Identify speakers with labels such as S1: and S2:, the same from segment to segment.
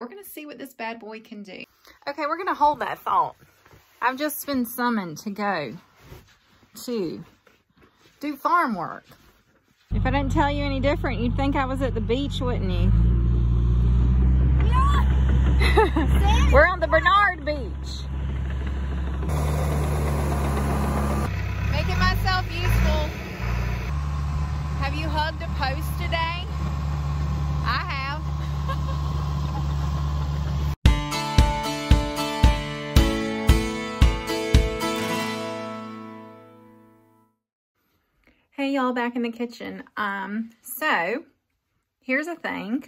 S1: We're going to see what this bad boy can do. Okay, we're going to hold that thought. I've just been summoned to go to do farm work. If I didn't tell you any different, you'd think I was at the beach, wouldn't you? Yeah. we're on the Bernard Beach. Making myself useful. Have you hugged a post today? I have. Hey y'all back in the kitchen. Um, so here's a thing.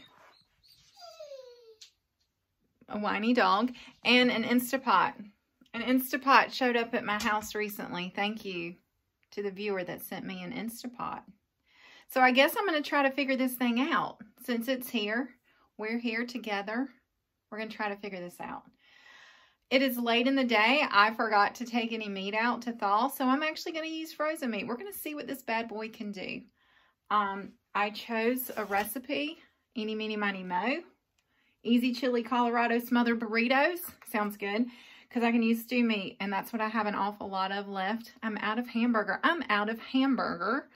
S1: A whiny dog and an Instapot. An Instapot showed up at my house recently. Thank you to the viewer that sent me an Instapot. So I guess I'm going to try to figure this thing out. Since it's here, we're here together. We're going to try to figure this out. It is late in the day. I forgot to take any meat out to thaw, so I'm actually going to use frozen meat. We're going to see what this bad boy can do. Um, I chose a recipe, eeny, meeny, miny, mo. Easy chili Colorado smothered burritos. Sounds good because I can use stew meat, and that's what I have an awful lot of left. I'm out of hamburger. I'm out of hamburger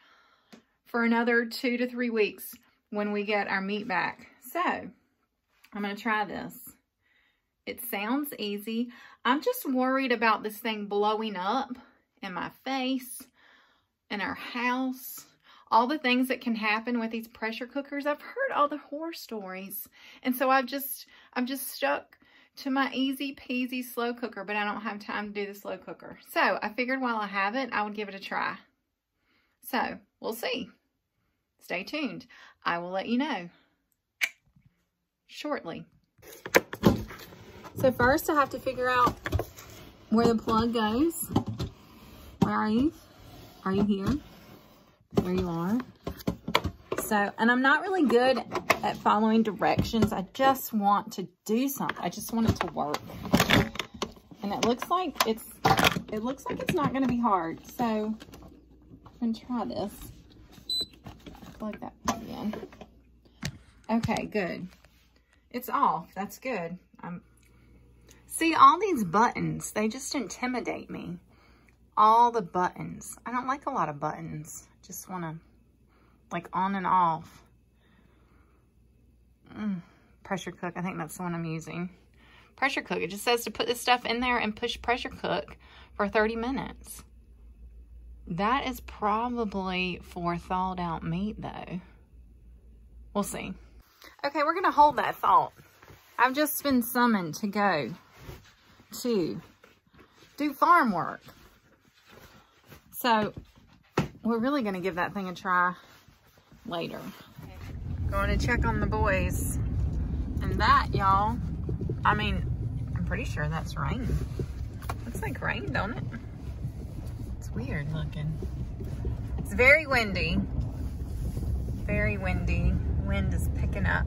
S1: for another two to three weeks when we get our meat back. So, I'm going to try this. It sounds easy. I'm just worried about this thing blowing up in my face, in our house, all the things that can happen with these pressure cookers. I've heard all the horror stories. And so I've just, I'm just stuck to my easy peasy slow cooker, but I don't have time to do the slow cooker. So I figured while I have it, I would give it a try. So we'll see. Stay tuned. I will let you know shortly. So first I have to figure out where the plug goes. Where are you? Are you here? There you are. So, and I'm not really good at following directions. I just want to do something. I just want it to work. And it looks like it's, it looks like it's not going to be hard. So, I'm going to try this plug that plug in. Okay, good. It's off. That's good. See, all these buttons, they just intimidate me. All the buttons. I don't like a lot of buttons. Just want to, like, on and off. Mm, pressure cook. I think that's the one I'm using. Pressure cook. It just says to put this stuff in there and push pressure cook for 30 minutes. That is probably for thawed out meat though. We'll see. Okay, we're going to hold that thought. I've just been summoned to go to do farm work. So we're really going to give that thing a try later. Going to check on the boys. And that, y'all, I mean, I'm pretty sure that's rain. Looks like rain, don't it? It's weird looking. It's very windy. Very windy. Wind is picking up.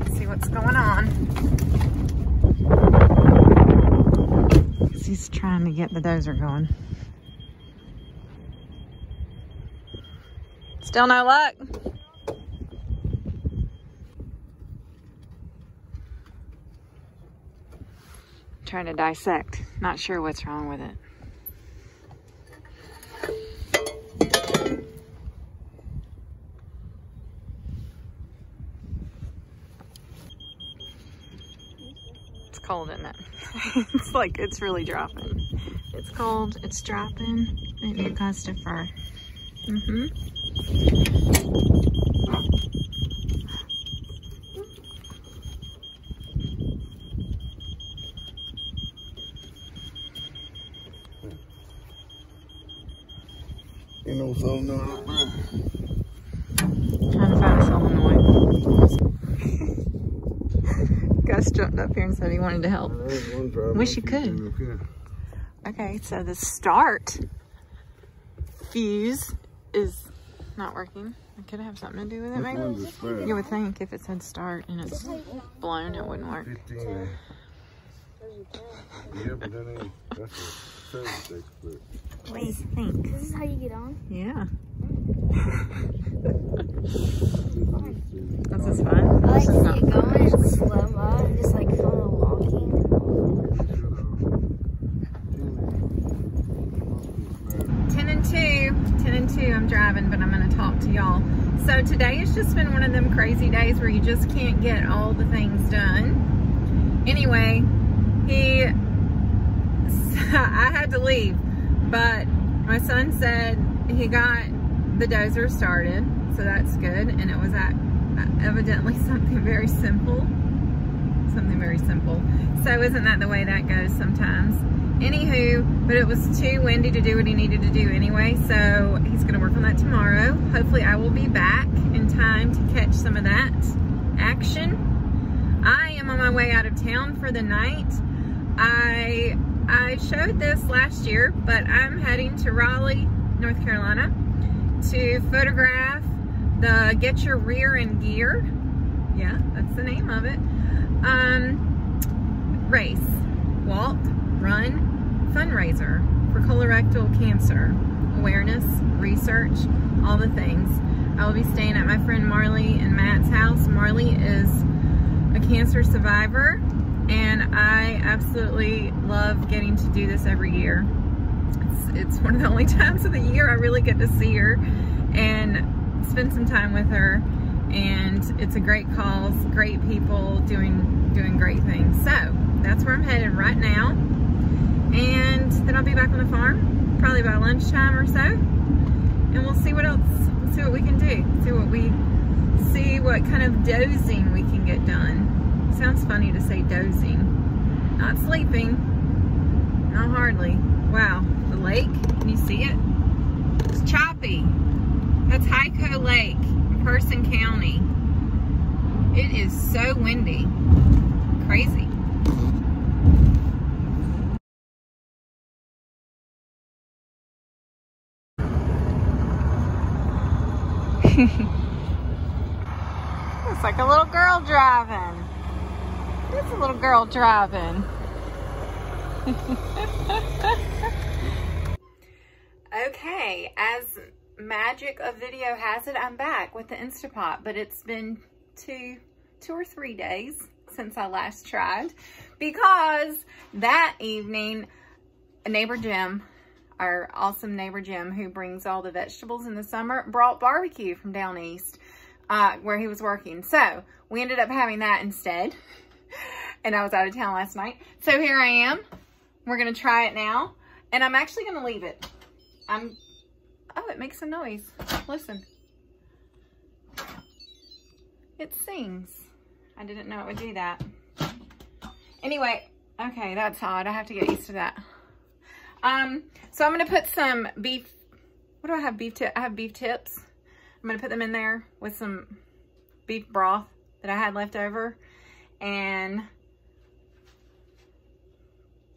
S1: Let's see what's going on. He's trying to get the dozer going. Still no luck? Trying to dissect. Not sure what's wrong with it. It's cold, isn't it? it's like, it's really dropping. It's cold, it's dropping. It may cause to fur. Mm-hmm.
S2: You know something
S1: Trying to find solenoid. Gus jumped up here and said he wanted to help. Wish you could. Okay, so the start fuse is not working. It could have something to do with it, maybe? You would think if it said start and it's blown, it wouldn't work. What do you think?
S3: This is how you get on?
S1: Yeah. this is fun.
S3: I like
S1: This is
S3: to
S1: not
S3: get
S1: fun.
S3: going in slow mo and just like kind of walking.
S1: 10 and 2. 10 and 2. I'm driving, but I'm going to talk to y'all. So today has just been one of them crazy days where you just can't get all the things done. Anyway, he, I had to leave, but my son said he got the dozer started, so that's good. And it was at, evidently something very simple. Something very simple. So isn't that the way that goes sometimes? Anywho, but it was too windy to do what he needed to do anyway, so he's gonna work on that tomorrow. Hopefully I will be back in time to catch some of that action. I am on my way out of town for the night. I I showed this last year, but I'm heading to Raleigh, North Carolina to photograph the Get Your Rear in Gear. Yeah, that's the name of it. Um, race, walk, run, fundraiser for colorectal cancer awareness, research, all the things. I will be staying at my friend Marley and Matt's house. Marley is a cancer survivor and I absolutely love getting to do this every year. It's, it's one of the only times of the year I really get to see her and spend some time with her and it's a great cause, great people doing doing great things. So that's where I'm headed right now and then I'll be back on the farm probably by lunchtime or so and we'll see what else see what we can do see what we see what kind of dozing we can get done. Sounds funny to say dozing. Not sleeping. Not hardly. Wow the lake? Can you see it? It's choppy. That's Hyco Lake in Person County. It is so windy. Crazy it's like a little girl driving. It's a little girl driving. okay, as magic of video has it, I'm back with the Instapot, but it's been two, two or three days since I last tried because that evening, a neighbor Jim our awesome neighbor Jim, who brings all the vegetables in the summer, brought barbecue from down east uh, where he was working. So we ended up having that instead. and I was out of town last night. So here I am. We're going to try it now. And I'm actually going to leave it. I'm, oh, it makes a noise. Listen. It sings. I didn't know it would do that. Anyway, okay, that's odd. I have to get used to that. Um, so I'm going to put some beef, what do I have beef tip? I have beef tips. I'm going to put them in there with some beef broth that I had left over and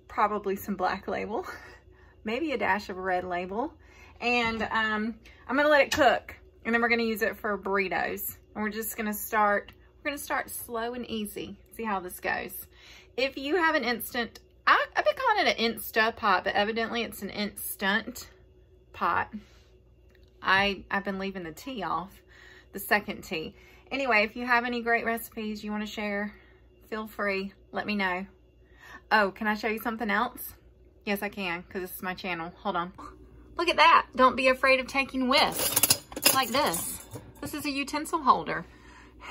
S1: probably some black label, maybe a dash of red label. And um, I'm going to let it cook and then we're going to use it for burritos. And we're just going to start, we're going to start slow and easy. See how this goes. If you have an instant I, have been calling it an Insta pot, but evidently it's an instant pot. I, I've been leaving the T off, the second T. Anyway, if you have any great recipes you want to share, feel free. Let me know. Oh, can I show you something else? Yes, I can, because this is my channel. Hold on. Look at that. Don't be afraid of taking whisk. Like this. This is a utensil holder.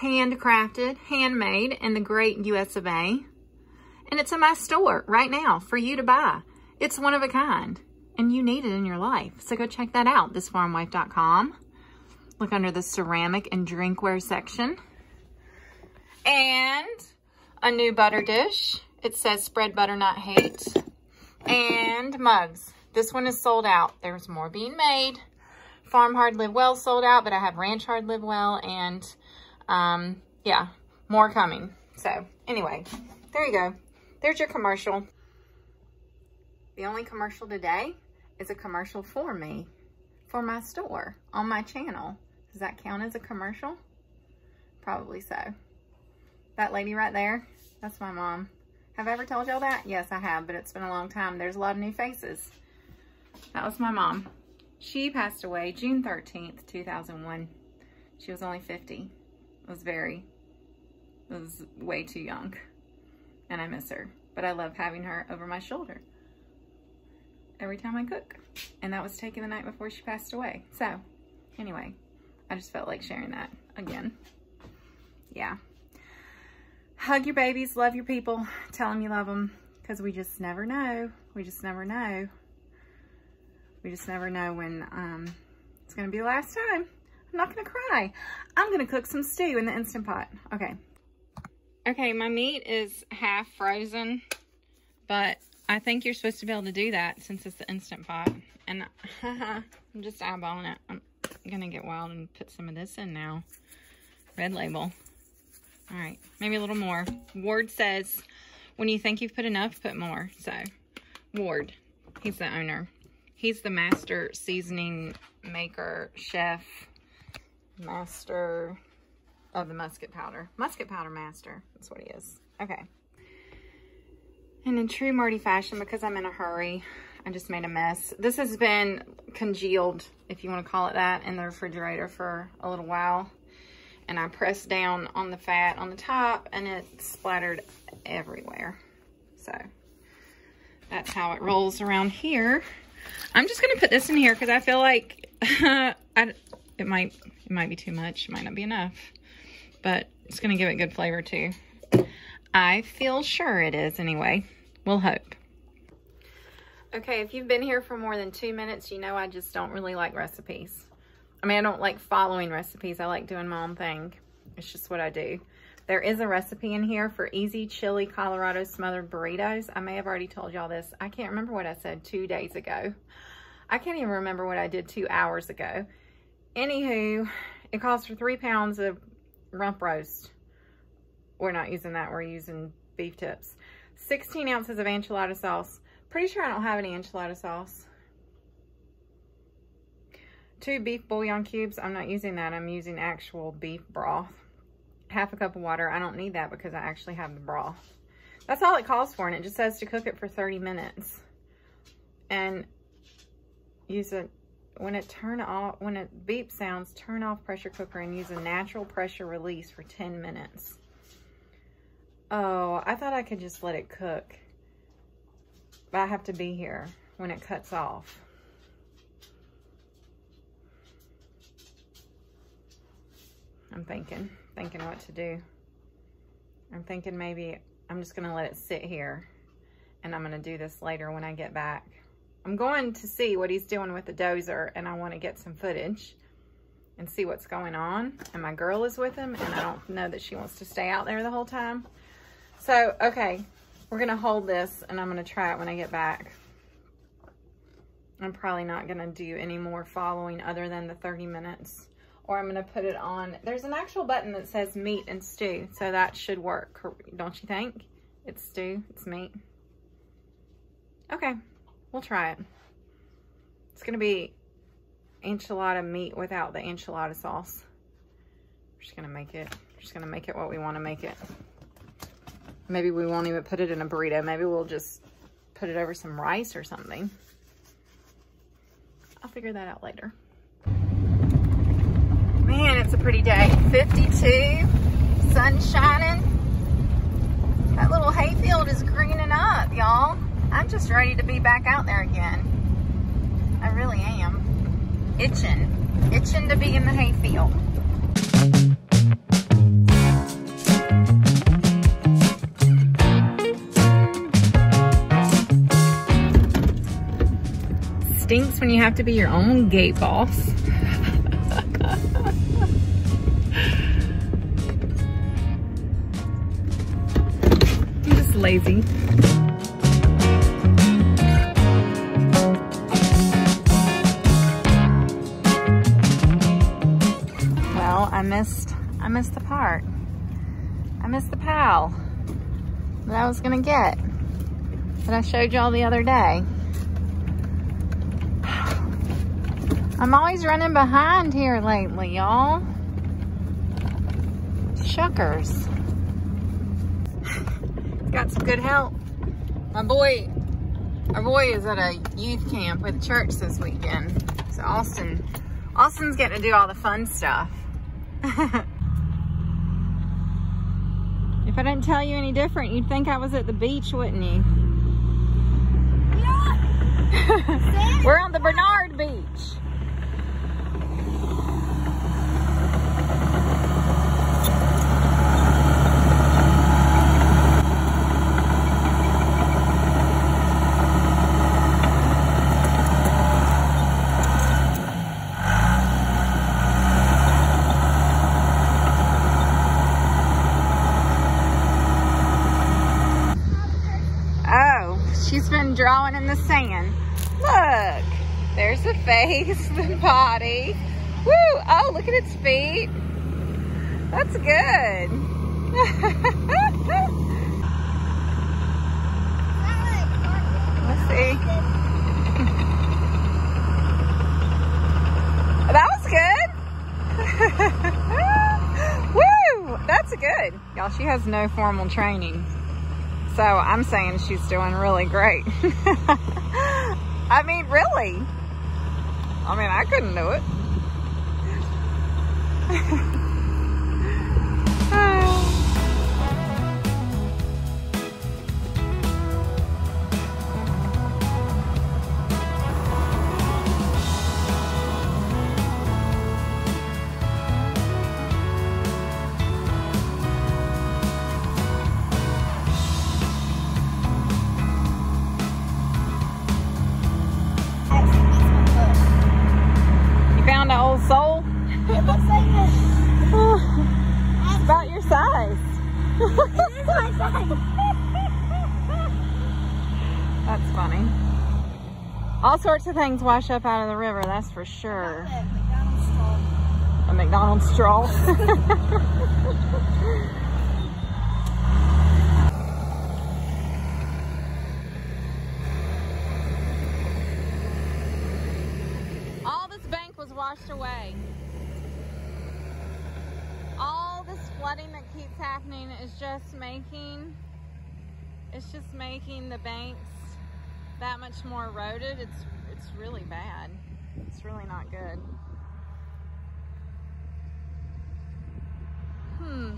S1: Handcrafted, handmade in the great US of A. And it's in my store right now for you to buy. It's one of a kind and you need it in your life. So go check that out, thisfarmwife.com. Look under the ceramic and drinkware section. And a new butter dish. It says spread butter, not hate. And mugs. This one is sold out. There's more being made. Farm Hard Live Well sold out, but I have Ranch Hard Live Well and um, yeah, more coming. So anyway, there you go. There's your commercial. The only commercial today is a commercial for me, for my store, on my channel. Does that count as a commercial? Probably so. That lady right there, that's my mom. Have I ever told y'all that? Yes, I have, but it's been a long time. There's a lot of new faces. That was my mom. She passed away June 13th, 2001. She was only 50. It was very, it was way too young. And I miss her. But I love having her over my shoulder every time I cook. And that was taken the night before she passed away. So, anyway, I just felt like sharing that again. Yeah. Hug your babies, love your people, tell them you love them, because we just never know. We just never know. We just never know when um, it's going to be the last time. I'm not going to cry. I'm going to cook some stew in the Instant Pot. Okay. Okay, my meat is half frozen, but I think you're supposed to be able to do that since it's the Instant Pot. And I'm just eyeballing it. I'm going to get wild and put some of this in now. Red label. All right, maybe a little more. Ward says, when you think you've put enough, put more. So, Ward, he's the owner. He's the master seasoning maker, chef, master of the musket powder. Musket powder master, that's what he is. Okay. And in true Marty fashion, because I'm in a hurry, I just made a mess. This has been congealed, if you want to call it that, in the refrigerator for a little while. And I pressed down on the fat on the top, and it splattered everywhere. So, that's how it rolls around here. I'm just going to put this in here because I feel like I, it might it might be too much. It might not be enough. But it's going to give it good flavor too. I feel sure it is anyway. We'll hope. Okay, if you've been here for more than two minutes, you know I just don't really like recipes. I mean, I don't like following recipes. I like doing my own thing. It's just what I do. There is a recipe in here for easy chili Colorado smothered burritos. I may have already told y'all this. I can't remember what I said two days ago. I can't even remember what I did two hours ago. Anywho, it calls for three pounds of rump roast. We're not using that. We're using beef tips. 16 ounces of enchilada sauce. Pretty sure I don't have any enchilada sauce. Two beef bouillon cubes. I'm not using that. I'm using actual beef broth. Half a cup of water. I don't need that because I actually have the broth. That's all it calls for, and it just says to cook it for 30 minutes. And use it when it turn off when it beep sounds turn off pressure cooker and use a natural pressure release for 10 minutes oh i thought i could just let it cook but i have to be here when it cuts off i'm thinking thinking what to do i'm thinking maybe i'm just gonna let it sit here and i'm gonna do this later when i get back I'm going to see what he's doing with the dozer and I want to get some footage and see what's going on. And my girl is with him and I don't know that she wants to stay out there the whole time. So, okay, we're going to hold this and I'm going to try it when I get back. I'm probably not going to do any more following other than the 30 minutes. Or I'm going to put it on. There's an actual button that says meat and stew. So that should work, don't you think? It's stew, it's meat. Okay. We'll try it. It's going to be enchilada meat without the enchilada sauce. We're just going to make it, just going to make it what we want to make it. Maybe we won't even put it in a burrito. Maybe we'll just put it over some rice or something. I'll figure that out later. Man, it's a pretty day. 52, sun shining. That little hayfield is greening up, y'all. I'm just ready to be back out there again. I really am. Itching. Itching to be in the hayfield. Stinks when you have to be your own gate boss. I'm just lazy. Well, I missed, I missed the part. I missed the pal that I was gonna get that I showed y'all the other day. I'm always running behind here lately, y'all. Shuckers. Got some good help. My boy Our boy is at a youth camp with church this weekend. So Austin, Austin's getting to do all the fun stuff. if I didn't tell you any different, you'd think I was at the beach, wouldn't you? We're on the Bernard Beach. Drawing in the sand. Look, there's the face, the body. Woo! Oh, look at its feet. That's good. Let's see. that was good. Woo! That's good. Y'all, she has no formal training. So I'm saying she's doing really great. I mean, really. I mean, I couldn't do it. That's funny. All sorts of things wash up out of the river, that's for sure. A McDonald's straw. All this bank was washed away. All this flooding that keeps happening is just making it's just making the banks that much more eroded. It's, it's really bad. It's really not good. Hmm.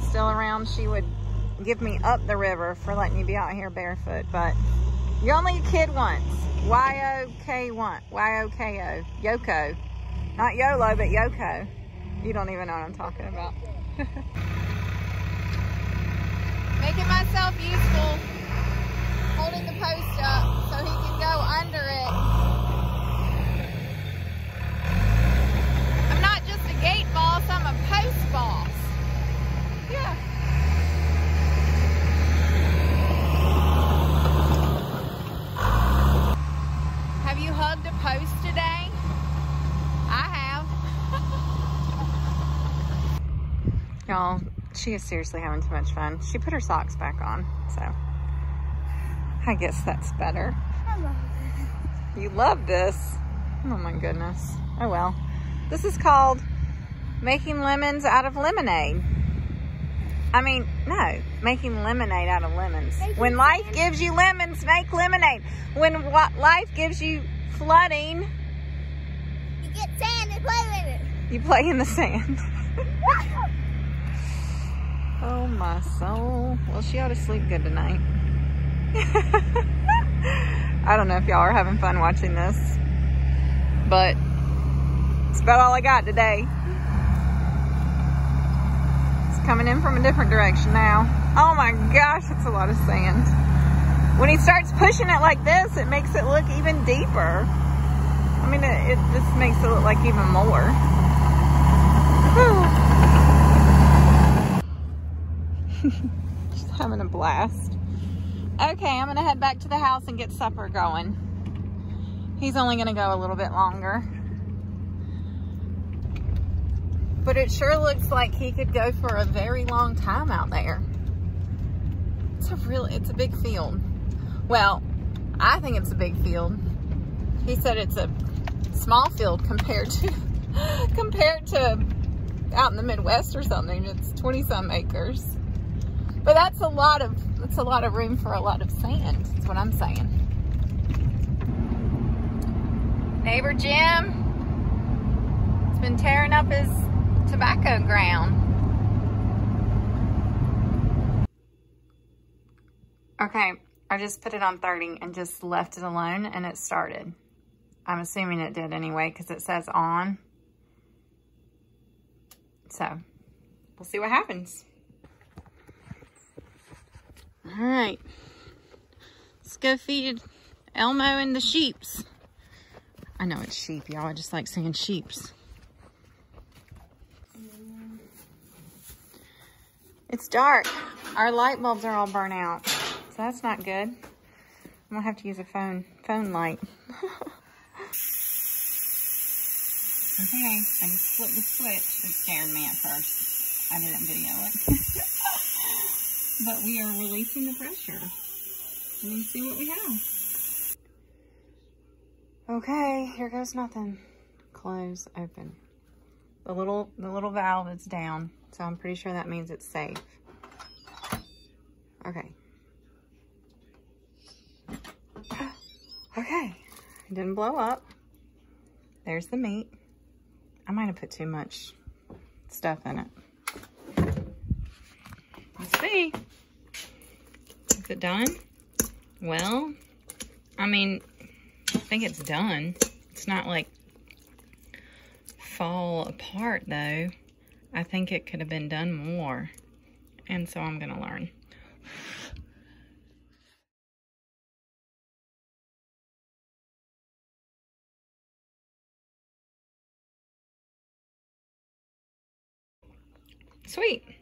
S1: was around, she would give me up the river for letting you be out here barefoot. But you're only a kid once. Y-O-K-1. Y-O-K-O. Yoko. Not YOLO, but Yoko. You don't even know what I'm talking about. Making myself useful. Holding the post up so he can go under it. I'm not just a gate boss, I'm a post boss. Yeah. Have you hugged a post today? I have. Y'all, she is seriously having too much fun. She put her socks back on, so I guess that's better. You love this. Oh my goodness. Oh well. This is called making lemons out of lemonade. I mean, no, making lemonade out of lemons. Making when life sand. gives you lemons, make lemonade. When life gives you flooding,
S3: you get sand and play with it.
S1: You play in the sand. oh my soul. Well, she ought to sleep good tonight. I don't know if y'all are having fun watching this, but it's about all I got today It's coming in from a different direction now. Oh my gosh, it's a lot of sand. When he starts pushing it like this, it makes it look even deeper. I mean, it, it just makes it look like even more. Just having a blast. Okay, I'm gonna head back to the house and get supper going. He's only gonna go a little bit longer. But it sure looks like he could go for a very long time out there. It's a really, it's a big field. Well, I think it's a big field. He said it's a small field compared to, compared to out in the Midwest or something. It's 20 some acres. But that's a lot of, that's a lot of room for a lot of sand. That's what I'm saying. Neighbor Jim has been tearing up his tobacco ground. Okay, I just put it on 30 and just left it alone and it started. I'm assuming it did anyway because it says on. So, we'll see what happens. All right. Let's go feed Elmo and the sheeps. I know it's sheep, y'all. I just like saying sheeps. It's dark. Our light bulbs are all burnt out. So that's not good. I'm gonna have to use a phone phone light. okay, I just flipped the switch. It scared me at first. I didn't video it. but we are releasing the pressure. Let's see what we have. Okay, here goes nothing. Close, open. The little the little valve is down. So I'm pretty sure that means it's safe. Okay. Okay. It didn't blow up. There's the meat. I might have put too much stuff in it. See. Is it done? Well, I mean, I think it's done. It's not like fall apart though. I think it could have been done more. And so I'm going to learn. Sweet.